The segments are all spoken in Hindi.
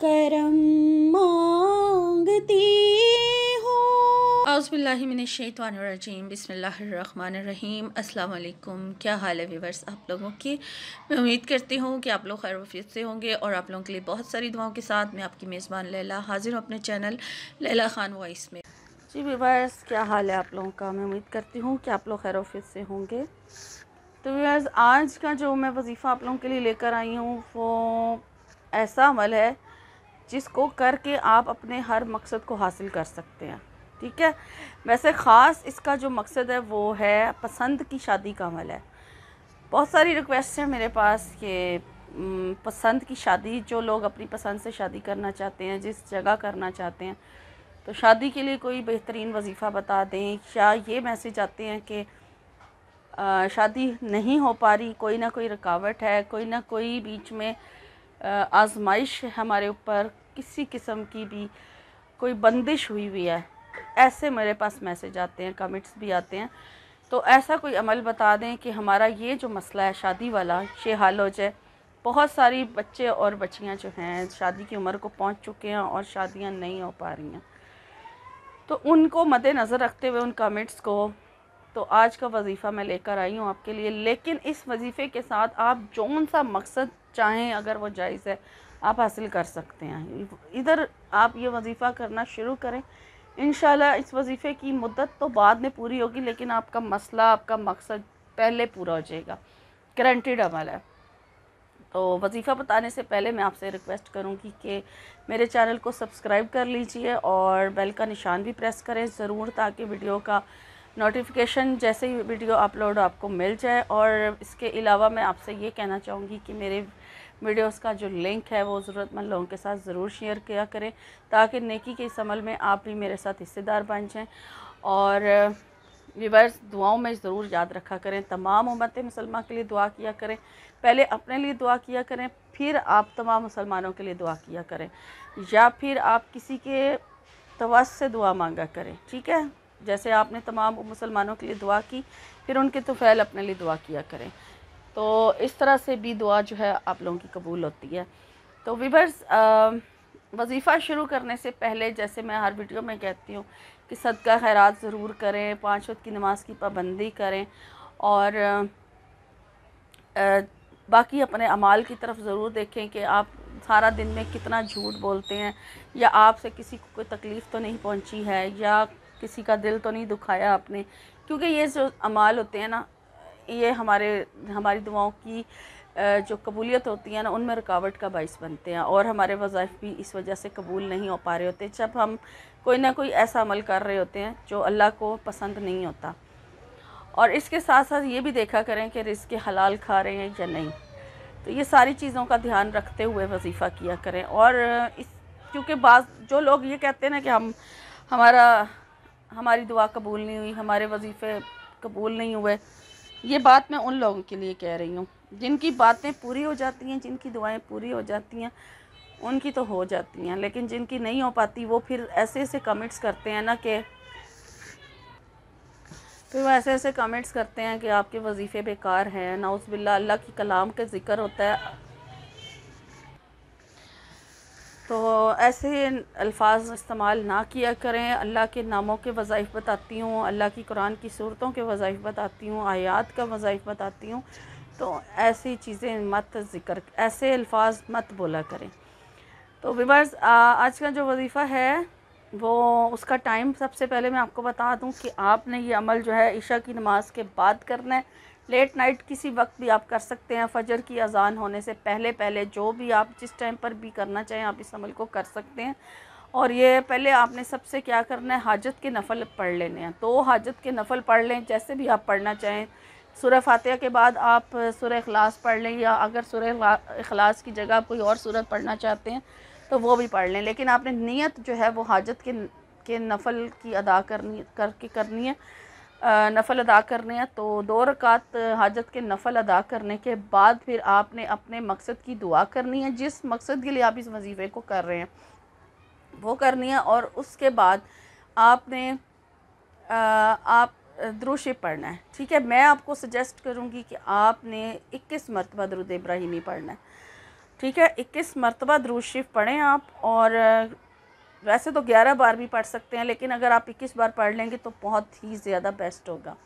करम मांगती अज़बिल्लिमिनशैतवानरजीम बिसमीम अस्सलाम वालेकुम क्या हाल है वीवर्स आप लोगों की? मैं उम्मीद करती हूँ कि आप लोग खैर वफियत से होंगे और आप लोगों के लिए बहुत सारी दुआओं के साथ मैं आपकी मेज़बान लैला हाजिर हूँ अपने चैनल लैला ख़ान वॉइस में। जी वीवर्स क्या हाल है आप लोगों का? मैं उम्मीद करती हूँ कि आप लोग खैर वफियत से होंगे। तो वीवर्स आज का जो मैं वजीफ़ा आप लोगों के लिए लेकर आई हूँ वो ऐसा अमल है जिसको करके आप अपने हर मकसद को हासिल कर सकते हैं। ठीक है? वैसे ख़ास इसका जो मकसद है, वो है पसंद की शादी का अमल है। बहुत सारी रिक्वेस्ट है मेरे पास कि पसंद की शादी, जो लोग अपनी पसंद से शादी करना चाहते हैं, जिस जगह करना चाहते हैं तो शादी के लिए कोई बेहतरीन वजीफ़ा बता दें, या ये मैसेज आते हैं कि शादी नहीं हो पा रही, कोई ना कोई रुकावट है, कोई ना कोई बीच में आजमाइश हमारे ऊपर, किसी किस्म की भी कोई बंदिश हुई हुई है, ऐसे मेरे पास मैसेज आते हैं कमेंट्स भी आते हैं। तो ऐसा कोई अमल बता दें कि हमारा ये जो मसला है, शादी वाला, ये हाल हो जाए। बहुत सारी बच्चे और बच्चियाँ जो हैं, शादी की उम्र को पहुँच चुके हैं और शादियाँ नहीं हो पा रही हैं। तो उनको मद्देनज़र रखते हुए उन कमेंट्स को तो आज का वजीफ़ा मैं लेकर आई हूँ आपके लिए। लेकिन इस वजीफ़े के साथ आप जौन सा मकसद चाहें, अगर वो जायज़ है, आप हासिल कर सकते हैं। इधर आप ये वजीफ़ा करना शुरू करें। इन इस वजीफ़े की मुद्दत तो बाद में पूरी होगी, लेकिन आपका मसला, आपका मकसद पहले पूरा हो जाएगा। गारंटीड अमल है। तो वजीफ़ा बताने से पहले मैं आपसे रिक्वेस्ट करूँगी कि मेरे चैनल को सब्सक्राइब कर लीजिए और बेल का निशान भी प्रेस करें ज़रूर, ताकि वीडियो का नोटिफिकेशन जैसे ही वीडियो अपलोड आपको मिल जाए और इसके अलावा मैं आपसे ये कहना चाहूँगी कि मेरे वीडियोस का जो लिंक है, वो ज़रूरतमंद लोगों के साथ ज़रूर शेयर किया करें, ताकि नेकी के इस अमल में आप भी मेरे साथ हिस्सेदार बन जाएँ। और विवर्स दुआओं में ज़रूर याद रखा करें। तमाम उम्मत मुसलमान के लिए दुआ किया करें। पहले अपने लिए दुआ किया करें, फिर आप तमाम मुसलमानों के लिए दुआ किया करें। या फिर आप किसी के तवस से दुआ मांगा करें। ठीक है? जैसे आपने तमाम मुसलमानों के लिए दुआ की फिर उनके तो फैल अपने लिए दुआ किया करें। तो इस तरह से भी दुआ जो है आप लोगों की कबूल होती है। तो विवर्स वजीफ़ा शुरू करने से पहले जैसे मैं हर वीडियो में कहती हूँ कि सदका खैरात ज़रूर करें पाँच वक्त की नमाज़ की पाबंदी करें और आ, बाकी अपने अमाल की तरफ़ ज़रूर देखें कि आप सारा दिन में कितना झूठ बोलते हैं या आपसे किसी को कोई तकलीफ़ तो नहीं पहुँची है या किसी का दिल तो नहीं दुखाया आपने? क्योंकि ये जो अमाल होते हैं ना, ये हमारे, हमारी दुआओं की जो कबूलियत होती है ना, उनमें रुकावट का बाइस बनते हैं और हमारे वज़ाइफ भी इस वजह से कबूल नहीं हो पा रहे होते। जब हम कोई ना कोई ऐसा अमल कर रहे होते हैं, जो अल्लाह को पसंद नहीं होता। और इसके साथ साथ ये भी देखा करें कि रिस्क हलाल खा रहे हैं या नहीं। तो ये सारी चीज़ों का ध्यान रखते हुए वजीफ़ा किया करें। और इस, क्योंकि बाज़, जो लोग ये कहते हैं ना कि हम, हमारा हमारी दुआ कबूल नहीं हुई, हमारे वजीफ़े कबूल नहीं हुए। ये बात मैं उन लोगों के लिए कह रही हूँ, जिनकी बातें पूरी हो जाती हैं, जिनकी दुआएँ पूरी हो जाती हैं, उनकी तो हो जाती हैं, लेकिन जिनकी नहीं हो पाती, वो फिर ऐसे ऐसे कमेंट्स करते हैं ना कि, फिर वो ऐसे ऐसे कमेंट्स करते हैं कि आपके वजीफ़े बेकार हैं नाउज़बिल्ला अल्लाह की कलाम का ज़िक्र होता है तो ऐसे अल्फाज इस्तेमाल ना किया करें। अल्लाह के नामों के वज़ाइफ बताती हूँ, अल्लाह की कुरान की सूरतों के वज़ाइफ बताती हूँ, आयात का वज़ाइफ बताती हूँ। तो ऐसी चीज़ें मत ज़िक्र, ऐसे अल्फाज मत बोला करें। तो विवर्स आज का जो वजीफ़ा है, वो उसका टाइम सबसे पहले मैं आपको बता दूँ कि आपने ये अमल जो है ईशा की नमाज़ के बाद करना है। लेट नाइट किसी वक्त भी आप कर सकते हैं, फजर की अजान होने से पहले पहले जो भी आप जिस टाइम पर भी करना चाहें, आप इस अमल को कर सकते हैं। और ये पहले आपने सबसे क्या करना है, हाजत के नफ़ल पढ़ लेने हैं। तो हाजत के नफ़ल पढ़ लें, जैसे भी आप पढ़ना चाहें। सूर्य फातह के बाद आप सूर्य अखलास पढ़ लें, या अगर सूर्य अखलास की जगह आप कोई और सूरत पढ़ना चाहते हैं तो वो भी पढ़ लें। लेकिन आपने नीयत जो है, वो हाजत के के नफ़ल की अदा करनी, करके करनी है। नफ़ल अदा करने हैं तो दो रकात हाजत के नफ़ल अदा करने के बाद फिर आपने अपने मकसद की दुआ करनी है। जिस मकसद के लिए आप इस वजीफ़े को कर रहे हैं वो करनी है और उसके बाद आपने आ, आप द्रोशिप पढ़ना है। ठीक है मैं आपको सजेस्ट करूँगी कि आपने इक्कीस मरतबा दरुद इब्राहिमी पढ़ना है। ठीक है इक्कीस मरतबा शरीफ पढ़ें आप और वैसे तो ग्यारह बार भी पढ़ सकते हैं, लेकिन अगर आप इक्कीस बार पढ़ लेंगे तो बहुत ही ज़्यादा बेस्ट होगा।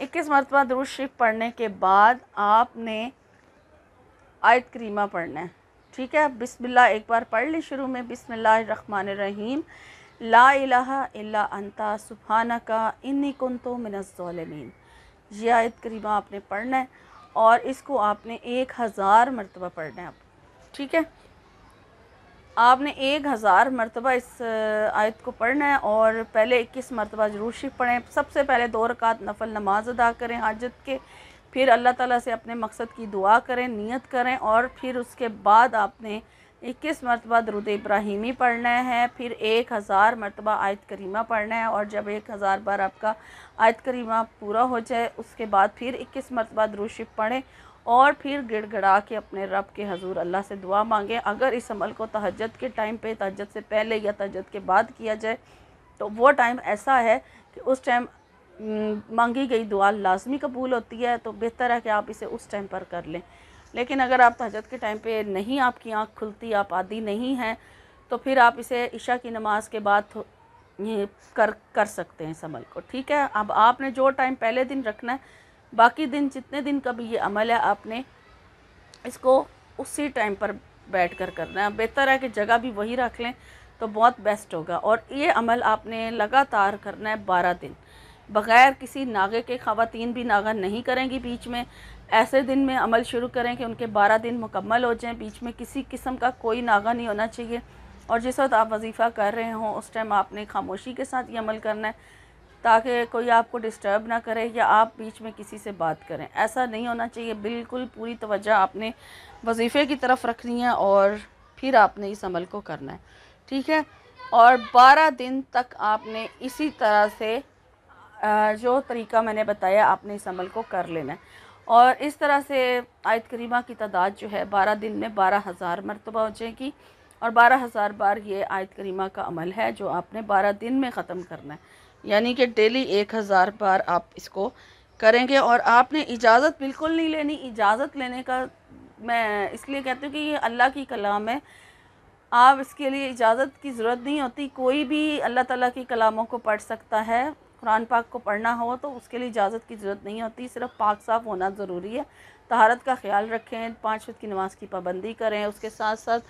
इक्कीस मरतबा दरूज शरीफ पढ़ने के बाद आपने आयत करीमा पढ़ना है। ठीक है, बिस्मिल्लाह एक बार पढ़ ली शुरू में। बिस्मिल्लाहिर्रहमानिर्रहीम ला इलाहा इल्ला अंता सुबहाना का इन्नी कुन तो मिनज़ालमीन ये आयत करीमा आपने पढ़ना है और इसको आपने एक हज़ार मरतबा पढ़ना है आप ठीक है? आपने एक हज़ार मरतबा इस आयत को पढ़ना है और पहले इक्कीस मरतबा ज़रूर शिफ पढ़ें। सबसे पहले दो रकात नफल नमाज़ अदा करें हाजत के, फिर अल्लाह ताला से अपने मकसद की दुआ करें, नियत करें और फिर उसके बाद आपने इक्कीस मरतबा दरुद इब्राहिमी पढ़ना है, फिर एक हज़ार मरतबा आयत करीमा पढ़ना है और जब एक हज़ार बार आपका आयत करीमा पूरा हो जाए, उसके बाद फिर इक्कीस मरतबा दरुशिफ पढ़ें और फिर गिड़गड़ा के अपने रब के हजूर अल्लाह से दुआ मांगें। अगर इस अमल को तहजद के टाइम पे तहजद से पहले या तहजद के बाद किया जाए तो वो टाइम ऐसा है कि उस टाइम मांगी गई दुआ लाजमी कबूल होती है तो बेहतर है कि आप इसे उस टाइम पर कर लें। लेकिन अगर आप तहजद के टाइम पे नहीं, आपकी आँख खुलती, आप आदि नहीं हैं तो फिर आप इसे ईशा की नमाज़ के बाद कर कर सकते हैं इस अमल को। ठीक है? अब आपने जो टाइम पहले दिन रखना है बाकी दिन, जितने दिन का भी ये अमल है, आपने इसको उसी टाइम पर बैठ कर करना है। बेहतर है कि जगह भी वही रख लें तो बहुत बेस्ट होगा। और ये अमल आपने लगातार करना है बारह दिन। बग़ैर किसी नागे के ख़वातीन भी नागा नहीं करेंगी बीच में। ऐसे दिन में अमल शुरू करें कि उनके बारह दिन मुकम्मल हो जाएँ। बीच में किसी किस्म का कोई नागा नहीं होना चाहिए। और जिस वक्त आप वजीफ़ा कर रहे हों, उस टाइम आपने खामोशी के साथ ये अमल करना है। ताकि कोई आपको डिस्टर्ब ना करे या आप बीच में किसी से बात करें। ऐसा नहीं होना चाहिए। बिल्कुल पूरी तवज्जो आपने वजीफ़े की तरफ़ रखनी है और फिर आपने इस अमल को करना है। ठीक है? और बारह दिन तक आपने इसी तरह से जो तरीका मैंने बताया, आपने इस अमल को कर लेना है। और इस तरह से आयत करीमा की तादाद जो है, बारह दिन में बारह हज़ार मरतबा हो जाएगी। और बारह हज़ार बार ये आयत करीमा का अमल है, जो आपने बारह दिन में ख़त्म करना है। यानी कि डेली एक हज़ार बार आप इसको करेंगे और आपने इजाज़त बिल्कुल नहीं लेनी। इजाज़त लेने का मैं इसलिए कहती हूँ कि ये अल्लाह की कलाम है। आप इसके लिए इजाज़त की ज़रूरत नहीं होती। कोई भी अल्लाह ताला की कलामों को पढ़ सकता है, कुरान पाक को पढ़ना हो तो उसके लिए इजाज़त की ज़रूरत नहीं होती। सिर्फ़ पाक साफ़ होना ज़रूरी है। तहारत का ख्याल रखें, पाँच वक्त की नमाज़ की पाबंदी करें, उसके साथ साथ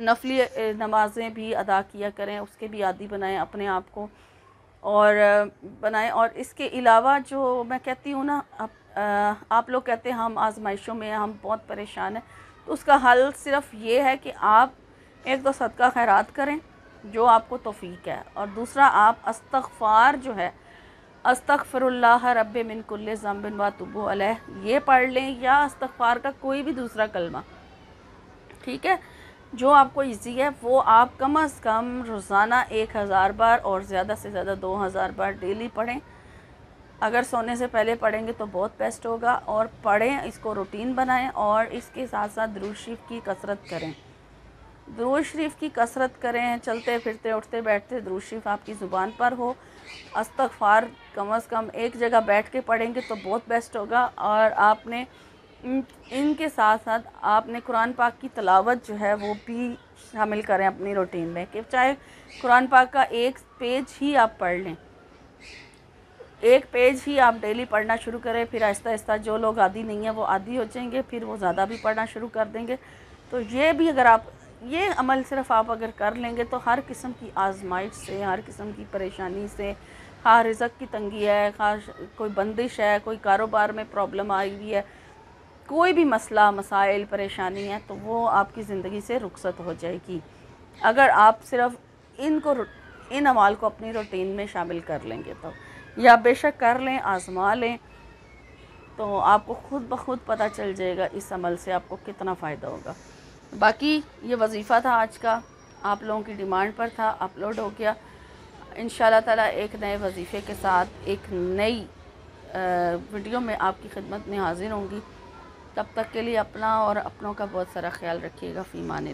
नफली नमाज़ें भी अदा किया करें, उसके भी आदि बनाएँ अपने आप को। और बनाएँ। और इसके अलावा जो मैं कहती हूँ ना आप, आप लोग कहते हैं हम आजमाइशों में हम बहुत परेशान हैं। तो उसका हल सिर्फ़ ये है कि आप एक तो सदका खैरात करें जो आपको तोफ़ीक है। और दूसरा आप अस्तफ़ार जो है अस्तफ़रल्ला रब मिन कुल्ल ज़म्बिन व तुबु अलह ये पढ़ लें या अस्तफ़ार का कोई भी दूसरा कलमा। ठीक है? जो आपको इजी है, वो आप कम अज़ कम रोज़ाना एक हज़ार बार और ज़्यादा से ज़्यादा दो हज़ार बार डेली पढ़ें। अगर सोने से पहले पढ़ेंगे तो बहुत बेस्ट होगा और पढ़ें, इसको रूटीन बनाएँ और इसके साथ साथ द्रुशीफ की कसरत करें। दरूज शरीफ की कसरत करें, चलते, फिरते, उठते, बैठते दरूज शरीफ आपकी ज़ुबान पर हो। अस्तफ़ार कम अज़ कम एक जगह बैठ के पढ़ेंगे तो बहुत बेस्ट होगा और आपने इनके साथ साथ आपने कुरान पाक की तलावत जो है वो भी शामिल करें अपनी रूटीन में कि चाहे कुरान पाक का एक पेज ही आप पढ़ लें। एक पेज ही आप डेली पढ़ना शुरू करें, फिर आहिस्ता आहिस्ता जो लोग आदि नहीं है वो आदि हो जाएँगे, फिर वो ज़्यादा भी पढ़ना शुरू कर देंगे। तो ये भी अगर आप, ये अमल सिर्फ़ आप अगर कर लेंगे तो हर किस्म की आजमाइश से, हर किस्म की परेशानी से हाँ रिज़क की तंगी है हाँ कोई बंदिश है, कोई कारोबार में प्रॉब्लम आई हुई है कोई भी मसला, मसाइल, परेशानी है तो वो आपकी ज़िंदगी से रुखसत हो जाएगी। अगर आप सिर्फ़ इनको इन अमाल को अपनी रूटीन में शामिल कर लेंगे तो। या बेशक कर लें, आजमा लें तो आपको खुद ब खुद पता चल जाएगा इस अमल से आपको कितना फ़ायदा होगा। बाकी ये वजीफ़ा था आज का। आप लोगों की डिमांड पर था, अपलोड हो गया। इन ताला एक नए वजीफ़े के साथ, एक नई वीडियो में आपकी खिदमत में हाज़िर होंगी। तब तक के लिए अपना और अपनों का बहुत सारा ख्याल रखिएगा फ़ीमान